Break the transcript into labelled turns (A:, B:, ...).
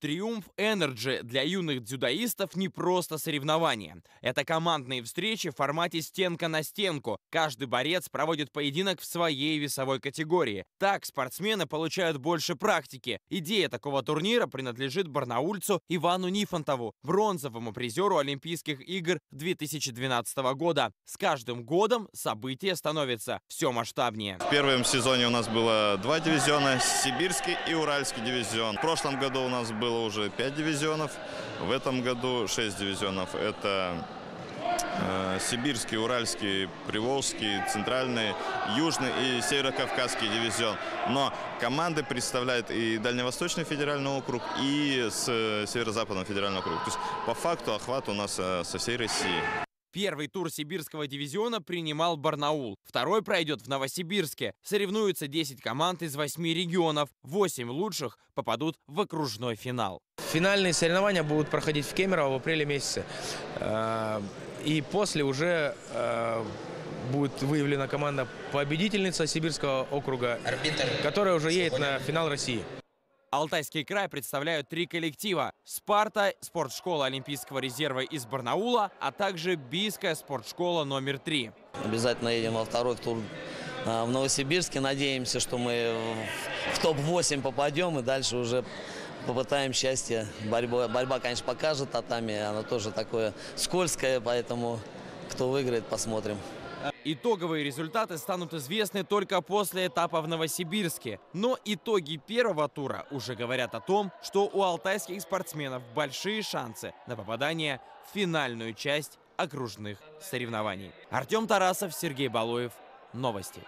A: Триумф Энерджи для юных дзюдоистов не просто соревнование. Это командные встречи в формате стенка на стенку. Каждый борец проводит поединок в своей весовой категории. Так спортсмены получают больше практики. Идея такого турнира принадлежит барнаульцу Ивану Нифонтову, бронзовому призеру Олимпийских игр 2012 года. С каждым годом события становятся все масштабнее.
B: В первом сезоне у нас было два дивизиона, сибирский и уральский дивизион. В прошлом году у нас было уже пять дивизионов, в этом году шесть дивизионов. Это э, сибирский, уральский, приволжский, центральный, южный и северокавказский дивизион. Но команды представляют и Дальневосточный федеральный округ, и с э, северо-западного федерального округа. То есть по факту охват у нас э, со всей России.
A: Первый тур сибирского дивизиона принимал Барнаул. Второй пройдет в Новосибирске. Соревнуются 10 команд из 8 регионов. 8 лучших попадут в окружной финал.
C: Финальные соревнования будут проходить в Кемерово в апреле месяце. Э, И после уже э, будет выявлена команда победительница Сибирского округа, которая уже едет на финал России.
A: Алтайский край представляют три коллектива. «Спарта», спортшкола Олимпийского резерва из Барнаула, а также Бийская спортшкола номер три.
D: Обязательно едем во второй тур а, в Новосибирске. Надеемся, что мы в топ-8 попадем и дальше уже попытаем счастье. Борьба, борьба, конечно, покажет татами. Она тоже такое скользкое, поэтому кто выиграет, посмотрим.
A: Итоговые результаты станут известны только после этапа в Новосибирске. Но итоги первого тура уже говорят о том, что у алтайских спортсменов большие шансы на попадание в финальную часть окружных соревнований. Артем Тарасов, Сергей Балуев. Новости.